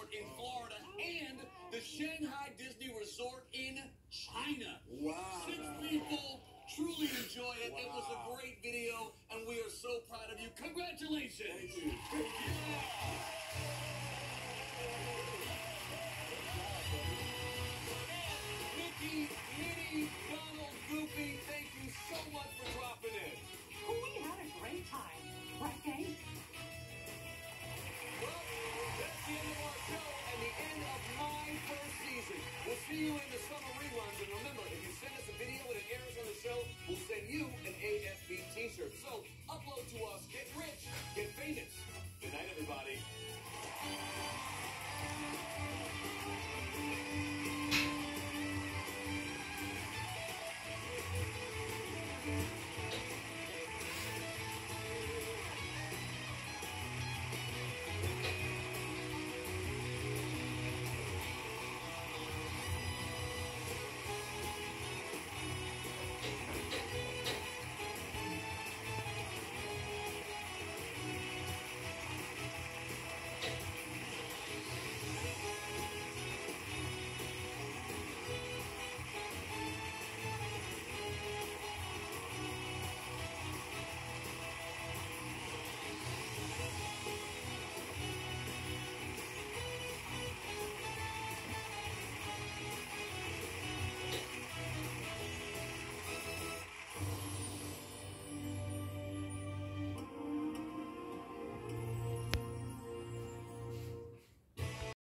Resort in Florida and the Shanghai Disney Resort in China. Wow. Six people truly enjoy it. Wow. It was a great video, and we are so proud of you. Congratulations. feeling the